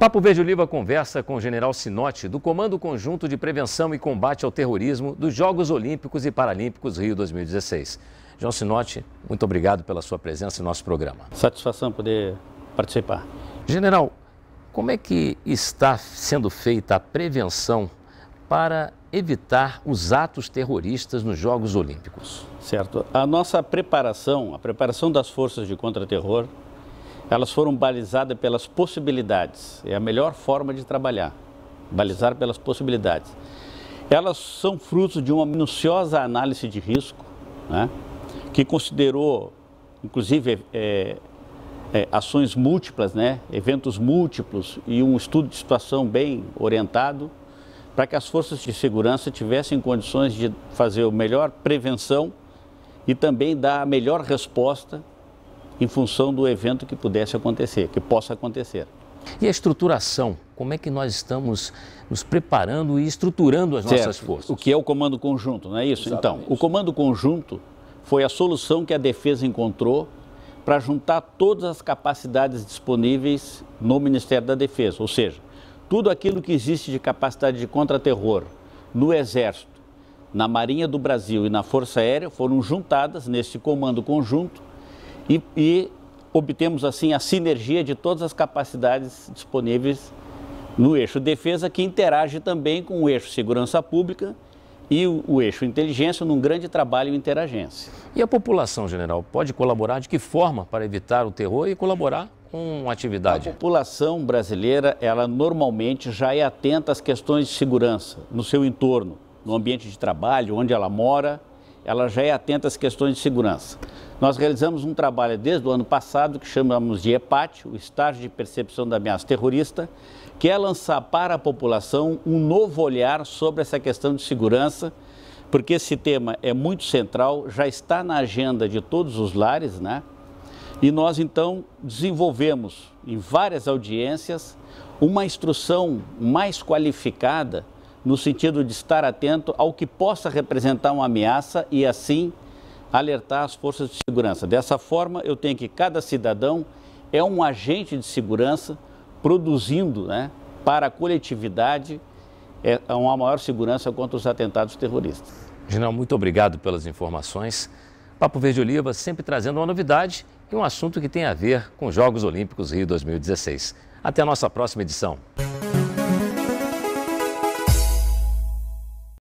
Papo Verde Oliva conversa com o general Sinote, do Comando Conjunto de Prevenção e Combate ao Terrorismo dos Jogos Olímpicos e Paralímpicos Rio 2016. João Sinote, muito obrigado pela sua presença em nosso programa. Satisfação poder participar. General, como é que está sendo feita a prevenção para evitar os atos terroristas nos Jogos Olímpicos? Certo. A nossa preparação, a preparação das forças de contra-terror, elas foram balizadas pelas possibilidades. É a melhor forma de trabalhar, balizar pelas possibilidades. Elas são frutos de uma minuciosa análise de risco, né, que considerou, inclusive, é, é, ações múltiplas, né, eventos múltiplos e um estudo de situação bem orientado para que as forças de segurança tivessem condições de fazer a melhor prevenção e também dar a melhor resposta em função do evento que pudesse acontecer, que possa acontecer. E a estruturação? Como é que nós estamos nos preparando e estruturando as certo. nossas forças? O que é o comando conjunto, não é isso? Exatamente. Então, o comando conjunto foi a solução que a defesa encontrou para juntar todas as capacidades disponíveis no Ministério da Defesa, ou seja, tudo aquilo que existe de capacidade de contra-terror no Exército, na Marinha do Brasil e na Força Aérea foram juntadas nesse comando conjunto e, e obtemos assim a sinergia de todas as capacidades disponíveis no eixo defesa, que interage também com o eixo segurança pública e o, o, eixo inteligência num grande trabalho interagência. E a população, general, pode colaborar de que forma para evitar o terror e colaborar com atividade? A população brasileira, ela normalmente já é atenta às questões de segurança no seu entorno, no ambiente de trabalho, onde ela mora, ela já é atenta às questões de segurança. Nós realizamos um trabalho desde o ano passado que chamamos de EPAT, o Estágio de Percepção da Ameaça Terrorista, que é lançar para a população um novo olhar sobre essa questão de segurança, porque esse tema é muito central, já está na agenda de todos os lares, né? E nós então desenvolvemos em várias audiências uma instrução mais qualificada no sentido de estar atento ao que possa representar uma ameaça e assim alertar as forças de segurança. Dessa forma, eu tenho que cada cidadão é um agente de segurança produzindo né, para a coletividade é, uma maior segurança contra os atentados terroristas. General, muito obrigado pelas informações. Papo Verde Oliva sempre trazendo uma novidade e um assunto que tem a ver com os Jogos Olímpicos Rio 2016. Até a nossa próxima edição.